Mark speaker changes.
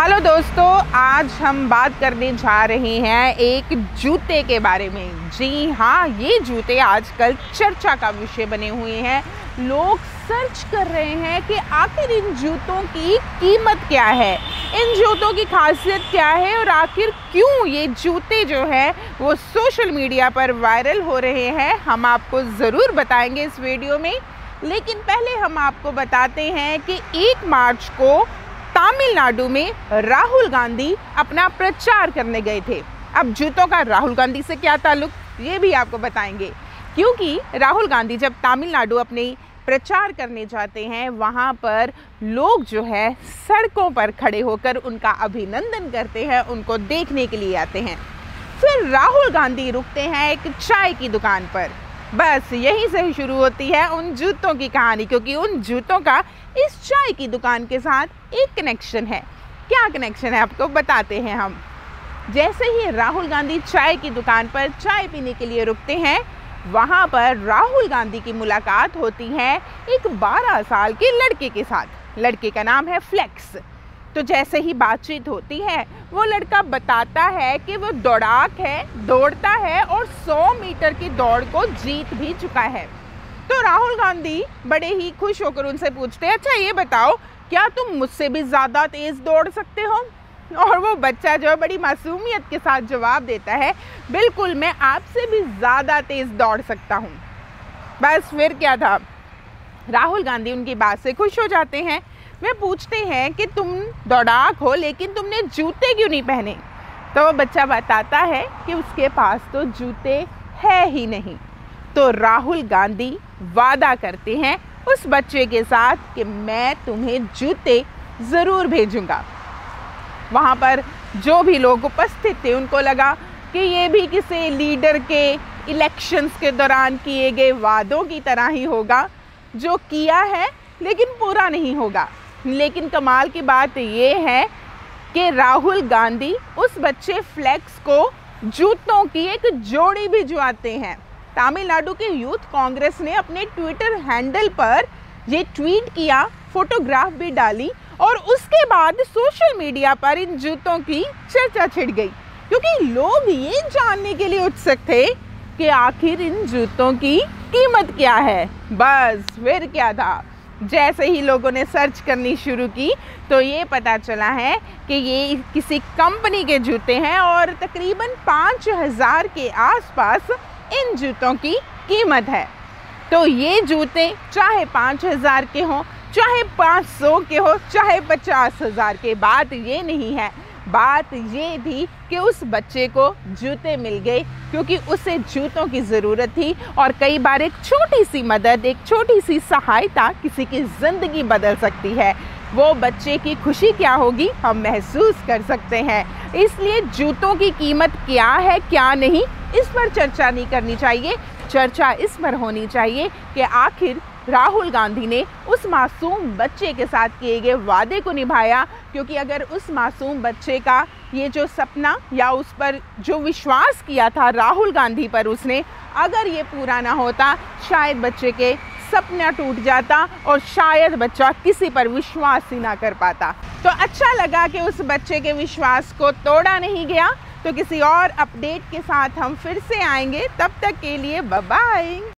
Speaker 1: Hello दोस्तों, आज हम बात करने जा रहे हैं एक जूते के बारे में। जी हाँ ये जूते आजकल चर्चा का विषय बने हुए हैं। लोग सर्च कर रहे हैं कि आखिर इन जूतों की कीमत क्या है? इन जूतों की खासियत क्या है और आखिर क्यों ये जूते जो हैं, वो सोशल मीडिया पर वायरल हो रहे हैं? हम आपको ज़रूर बताएँगे इस वीडियो में। लेकिन पहले हम आपको बताते हैं कि एक मार्च को तमिलनाडु में राहुल गांधी अपना प्रचार करने गए थे। अब जूतों का राहुल गांधी से क्या ताल्लुक, ये भी आपको बताएँगे। क्योंकि राहुल गांधी जब तमिलनाडु अपने प्रचार करने जाते हैं, वहाँ पर लोग जो है सड़कों पर खड़े होकर उनका अभिनंदन करते हैं, उनको देखने के लिए आते हैं। फिर राहुल गांधी रुकते हैं एक चाय की दुकान पर। बस यहीं से शुरू होती है उन जूतों की कहानी, क्योंकि उन जूतों का इस चाय की दुकान के साथ एक कनेक्शन है। क्या कनेक्शन है आपको बताते हैं हम। जैसे ही राहुल गांधी चाय की दुकान पर चाय पीने के लिए रुकते हैं, वहाँ पर राहुल गांधी की मुलाकात होती है एक 12 साल के लड़के के साथ। लड़के का नाम है फ्लेक्स। तो जैसे ही बातचीत होती है, वो लड़का बताता है कि वो दौड़ाक है, दौड़ता है और 100 मीटर की दौड़ को जीत भी चुका है। तो राहुल गांधी बड़े ही खुश होकर उनसे पूछते हैं अच्छा ये बताओ, क्या तुम मुझसे भी ज़्यादा तेज़ दौड़ सकते हो? और वो बच्चा जो है, बड़ी मासूमियत के साथ जवाब देता है, बिल्कुल, मैं आपसे भी ज़्यादा तेज़ दौड़ सकता हूँ। बस फिर क्या था? राहुल गांधी उनकी बात से खुश हो जाते हैं। वे पूछते हैं कि तुम दौड़ाक हो लेकिन तुमने जूते क्यों नहीं पहने? तो वो बच्चा बताता है कि उसके पास तो जूते है ही नहीं। तो राहुल गांधी वादा करते हैं उस बच्चे के साथ कि मैं तुम्हें जूते ज़रूर भेजूँगा। वहाँ पर जो भी लोग उपस्थित थे, उनको लगा कि ये भी किसी लीडर के इलेक्शंस के दौरान किए गए वादों की तरह ही होगा, जो किया है, लेकिन पूरा नहीं होगा। लेकिन कमाल की बात ये है कि राहुल गांधी उस बच्चे फ्लेक्स को जूतों की एक जोड़ी भी जुआते हैं। तमिलनाडु के यूथ कांग्रेस ने अपने ट्विटर हैंडल पर ये ट्वीट किया, फोटोग्राफ भी डाली और उसके बाद सोशल मीडिया पर इन जूतों की चर्चा छिड़ गई। क्योंकि लोग ये जानने के लिए उत्सुक थे कि आखिर इन जूतों की कीमत क्या है। बस, फिर क्या था? जैसे ही लोगों ने सर्च करनी शुरू की तो ये पता चला है कि ये किसी कंपनी के जूते हैं और तकरीबन पाँच हज़ार के आसपास इन जूतों की कीमत है। तो ये जूते चाहे पाँच हज़ार के हों, चाहे पाँच सौ के हों, चाहे पचास हज़ार के बाद ये नहीं है बात ये थी कि उस बच्चे को जूते मिल गए, क्योंकि उसे जूतों की ज़रूरत थी और कई बार एक छोटी सी मदद, एक छोटी सी सहायता किसी की ज़िंदगी बदल सकती है। वो बच्चे की खुशी क्या होगी, हम महसूस कर सकते हैं। इसलिए जूतों की कीमत क्या है, क्या नहीं, इस पर चर्चा नहीं करनी चाहिए। चर्चा इस पर होनी चाहिए कि आखिर राहुल गांधी ने उस मासूम बच्चे के साथ किए गए वादे को निभाया, क्योंकि अगर उस मासूम बच्चे का ये जो सपना या उस पर जो विश्वास किया था राहुल गांधी पर उसने, अगर ये पूरा ना होता, शायद बच्चे के सपना टूट जाता और शायद बच्चा किसी पर विश्वास ही ना कर पाता। तो अच्छा लगा कि उस बच्चे के विश्वास को तोड़ा नहीं गया। तो किसी और अपडेट के साथ हम फिर से आएँगे, तब तक के लिए बाय